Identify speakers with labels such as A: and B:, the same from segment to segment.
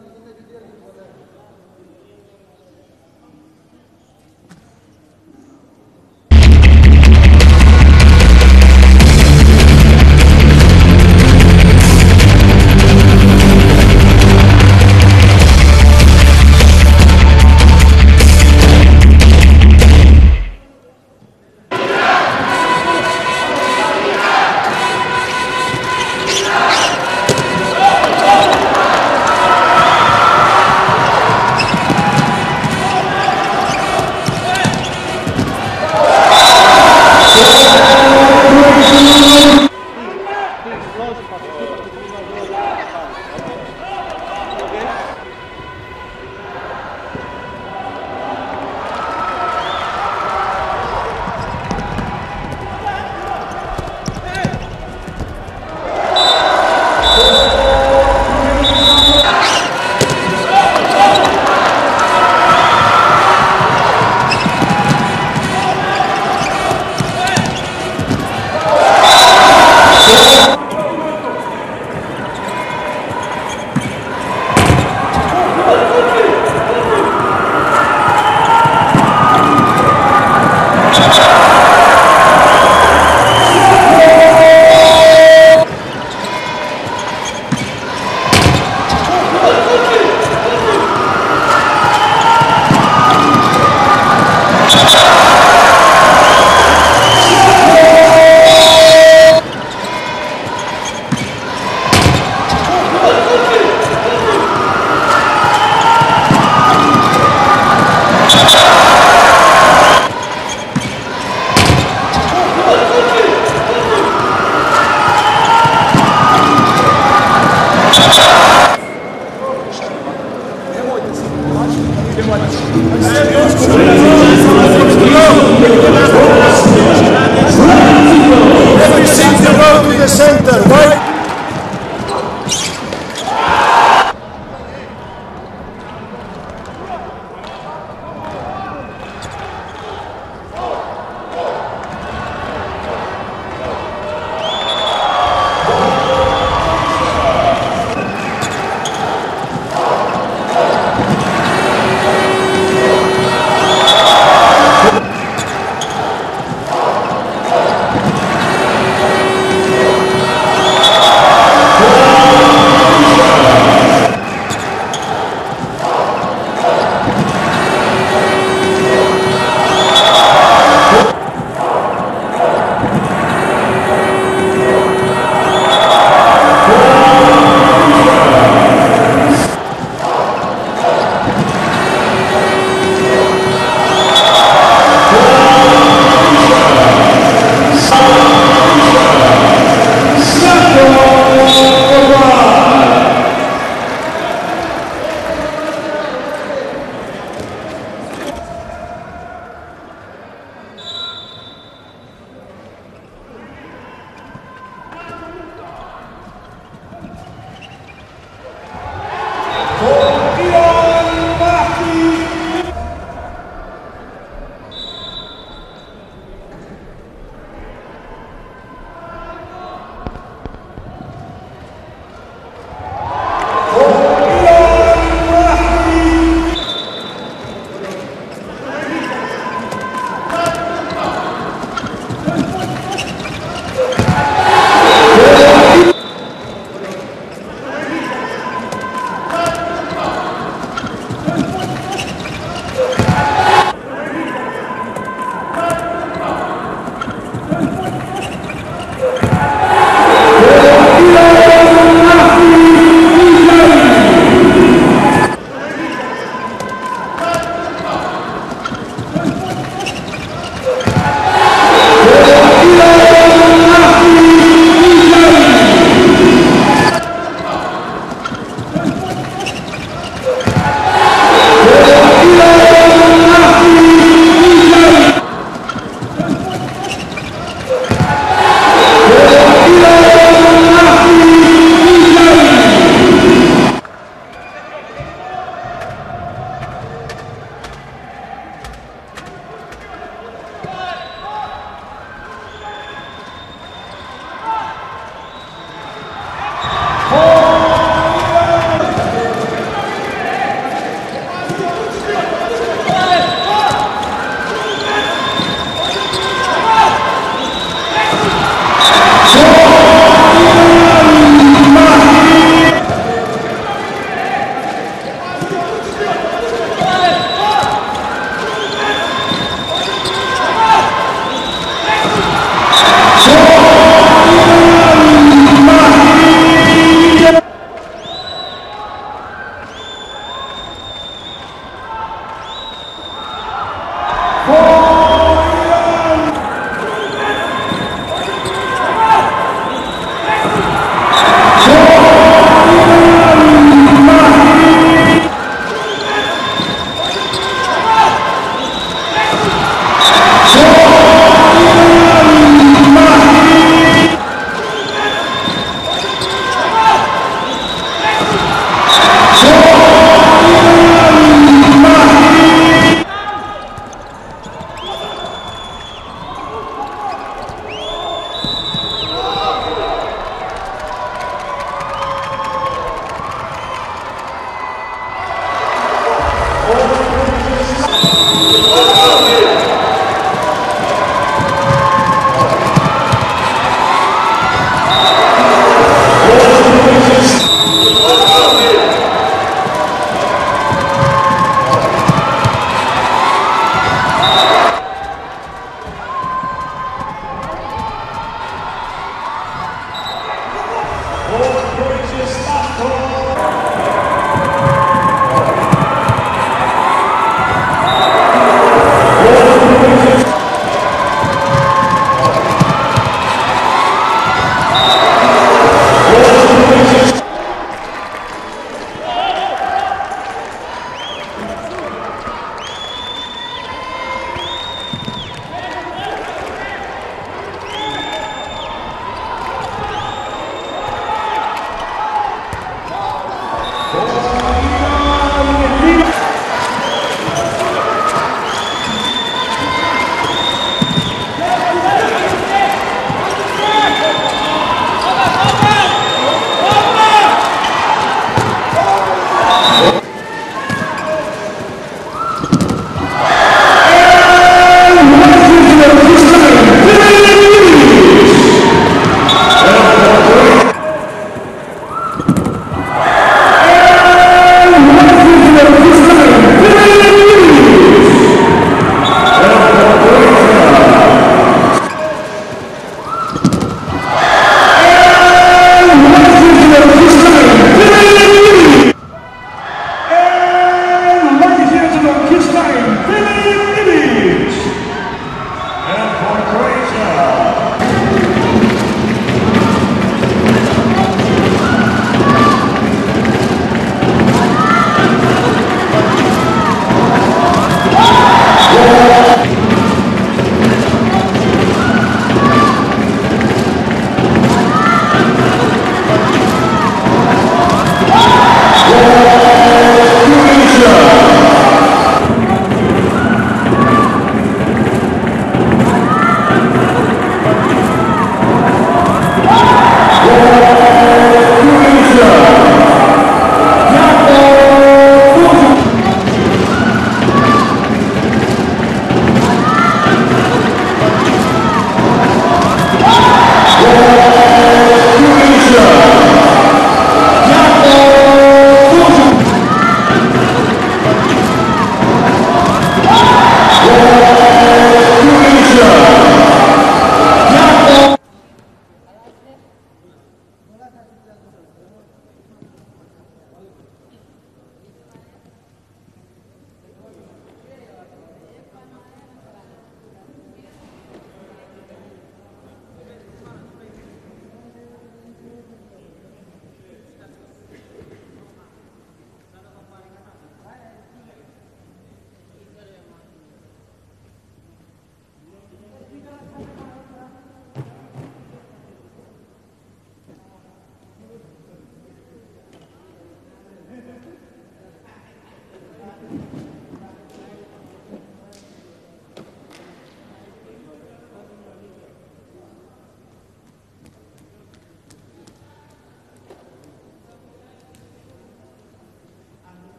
A: la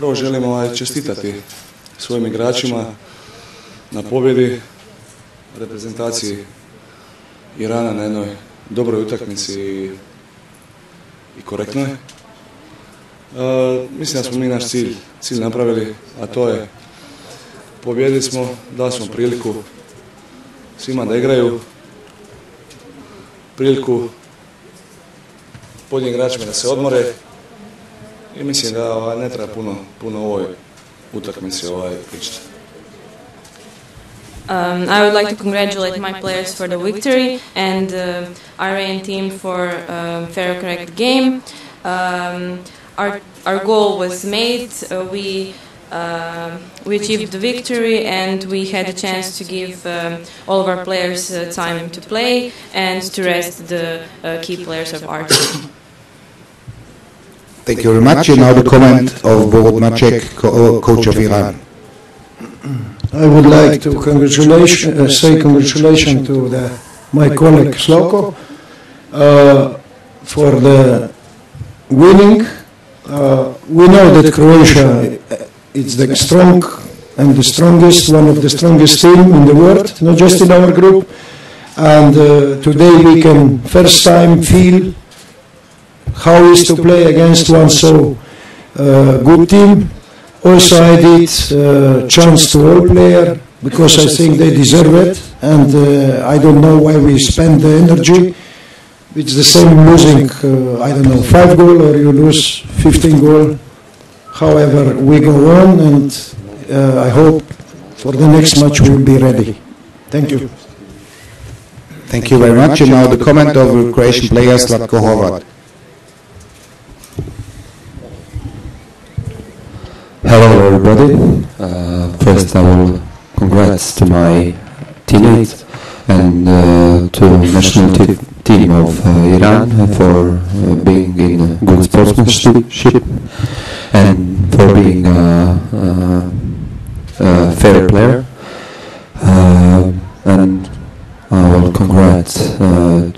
B: Prvo želim ovaj, čestitati svojim igračima na pobjedi reprezentaciji Irana na jednoj dobroj utakmici i, i korektnoj. E, mislim da smo mi naš cilj, cilj napravili, a to je pobjedili smo, dali smo priliku svima da igraju, priliku pojedinim igračima da se odmore i mislim da ovaj, ne treba puno, puno ovoj utakmici ovaj, pričati.
C: Um, I would like to congratulate my players for the victory and uh, team for a fair correct game. Um, our, our goal was made. Uh, we uh, we achieved the victory and we had a chance to give um, all of our players uh, time to play and to rest the uh, key players of our team.
D: Thank you very much. And now the comment of Borut Macek, uh, coach of Iran.
E: I would like to congratulation, uh, say congratulations to the, my colleague Slavko uh, for the winning. Uh, we know that Croatia uh, is the strong and the strongest, one of the strongest team in the world, not just in our group. And uh, today we can first time feel how is to play against one so uh, good team. Also, I did uh, chance to all player because I think they deserve it, and uh, I don't know why we spend the energy. It's the same losing, I don't know, five goal or you lose 15 goal. However, we go on, and I hope for the next match we'll be ready. Thank you.
D: Thank you very much. And now the comment of Croatian player Zlatko Horvat.
F: Hello everybody. Uh, first I will congrats to my teammates and uh, to the national te- team of uh, Iran for uh, being in good sportsmanship and for being a, a, a fair player. Uh, and I will congrats. Uh,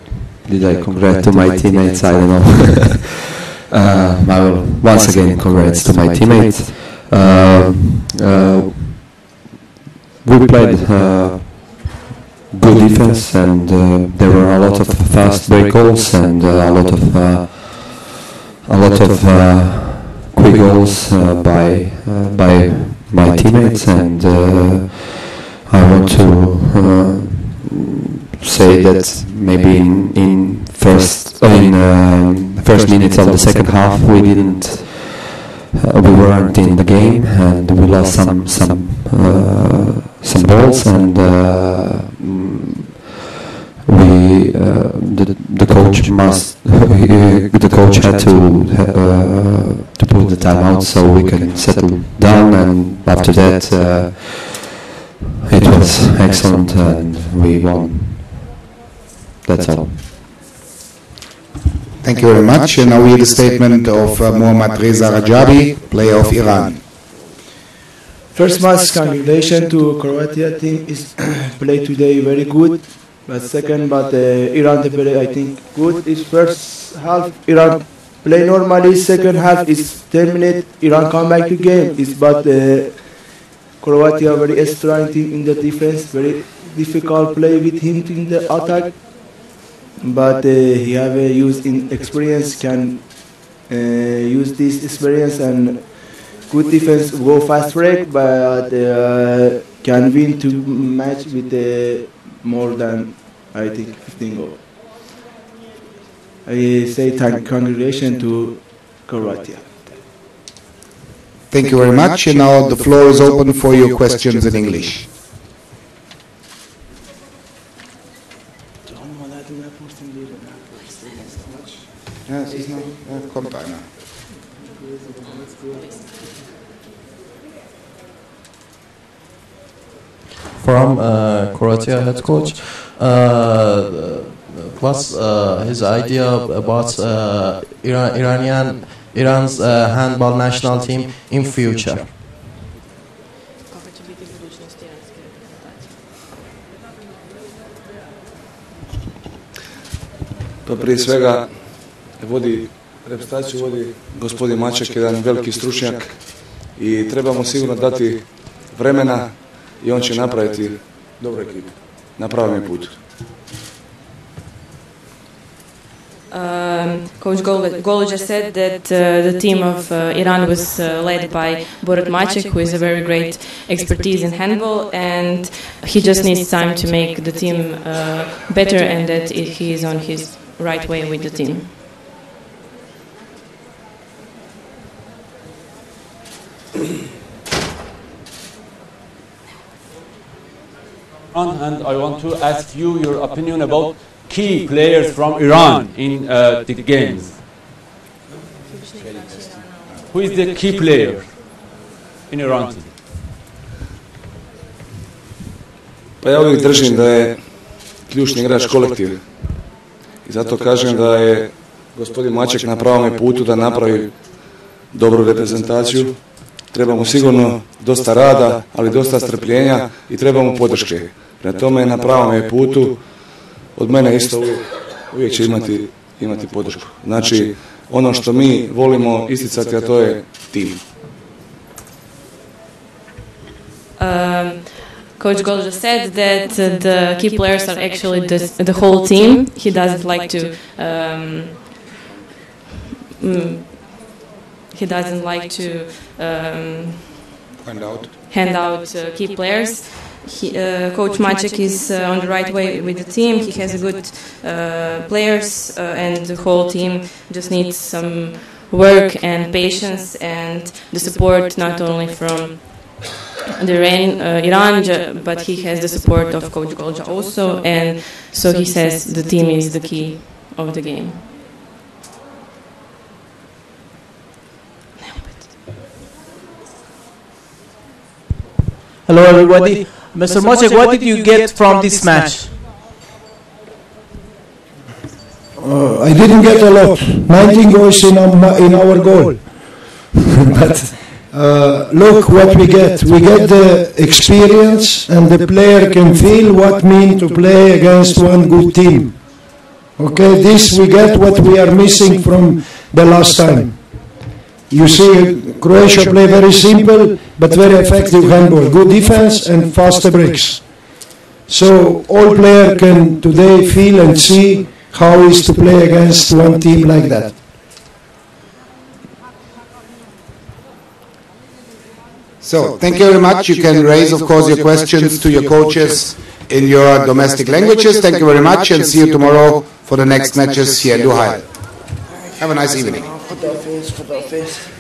F: did I congrats to my teammates? I don't know. uh, I will once again congrats to my teammates. Um, uh, we played uh, good defense, and uh, there were a lot of fast break goals and uh, a lot of uh, a lot of uh, quick goals uh, by uh, by my teammates, and uh, I want to uh, say that maybe in, in first in um, first minutes of the second half we didn't uh, we weren't in the game and we lost some some uh, some balls and uh, mm, we uh, the, the coach must the coach had to uh, to put the timeout so we can settle down and after that uh, it was excellent and we won. That's all
D: Thank you very much. And now we hear the statement of uh, Mohammad Reza Rajabi, player of Iran.
G: First match, congratulations to Croatia team is played today very good. But second, but uh, Iran play I think good. Is first half Iran play normally. Second half is 10 minutes. Iran come back to game. Is but uh, Croatia very strong team in the defense. Very difficult play with him in the attack. But uh, he have a use in experience can uh, use this experience and good defense go fast break but uh, can win to match with uh, more than I think 15 goal. I say thank congratulations to Croatia.
D: Thank you very much. And now the floor is open for your questions in English. Kommt einer.
H: from uh, Croatia head coach. Uh, what's uh, his idea about uh, Iran, Iranian Iran's uh, handball national team in future?
B: To prije svega vodi reprezentaciju vodi gospodin Maček, jedan veliki stručnjak i trebamo sigurno dati vremena i on će napraviti dobru ekipu na pravom je putu.
C: Um, Coach Gol- Goluja said that uh, the team of uh, Iran was uh, led by Borat Macek, who is a very great expertise in handball, and he just needs time to make the team uh, better, and that he is on his right way with the team.
I: Iran, and I want to ask you your opinion about key players from Iran in uh, the games. Who is the key player in Iran team?
B: Pa ja uvijek držim da je ključni igrač kolektiv. I zato kažem da je gospodin Maček na pravom putu da napravi dobru reprezentaciju. Trebamo sigurno dosta rada, ali dosta strpljenja i trebamo podrške. Prema tome na pravom je putu. Od mene isto uvijek, uvijek će imati, imati podršku. Znači, ono što mi volimo isticati, a to je tim.
C: Um, Coach Golja said that the key players are actually the, the whole team. He doesn't like to. Um, mm, he doesn't like to um,
D: Find out.
C: hand out uh, key players. He, uh, Coach Maček is uh, on the right way with the team. He has good uh, players, uh, and the whole team just needs some work and patience and the support not only from the Iran, uh, Iran, but he has the support of Coach Goluža also, and so he says the team is the key of the game.
J: Hello, everybody. Mr. Maček, what did you get from this match?
E: Uh, I didn't get a lot. 19 goals in our, in our goal. but uh, look what we get. We get the experience, and the player can feel what mean to play against one good team. Okay, this we get what we are missing from the last time. You see, Croatia play very simple but very effective handball. Good defense and faster breaks. So all player can today feel and see how is to play against one team like that.
D: So, thank you very much. You can raise, of course, your questions to your coaches in your domestic languages. Thank you very much and see you tomorrow for the next matches here in Dubai. Have a nice evening.
G: for dolphins, for dolphins.